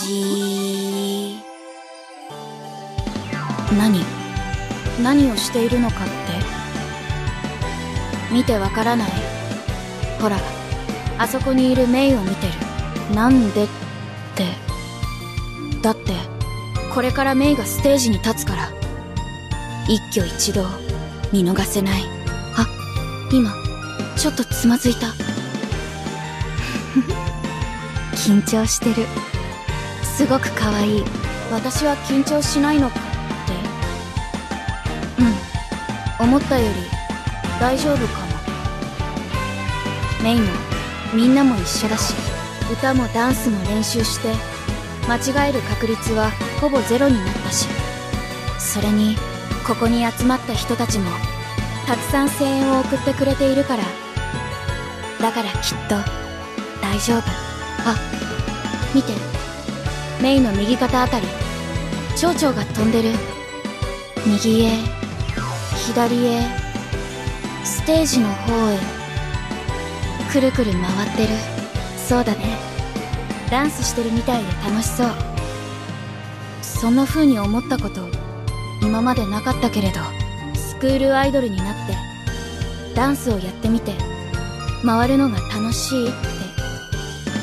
じー。何？何をしているのかって？見てわからない。ほらあそこにいるメイを見てる。なんでって。だってこれからメイがステージに立つから一挙一動見逃せない。あ今ちょっとつまずいた。緊張してるすごく可愛い。私は緊張しないのかって。うん。思ったより大丈夫かも。メイもみんなも一緒だし歌もダンスも練習して間違える確率はほぼゼロになったしそれにここに集まった人たちもたくさん声援を送ってくれているからだからきっと大丈夫。あ見て。メイの右肩あたり。蝶々が飛んでる。右へ。左へ。ステージの方へ。くるくる回ってる。そうだね。ダンスしてるみたいで楽しそう。そんな風に思ったこと今までなかったけれどスクールアイドルになってダンスをやってみて回るのが楽しいって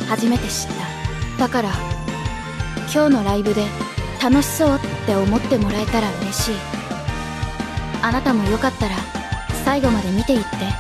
初めて知った。だから今日のライブで楽しそうって思ってもらえたら嬉しい。あなたもよかったら最後まで見ていって。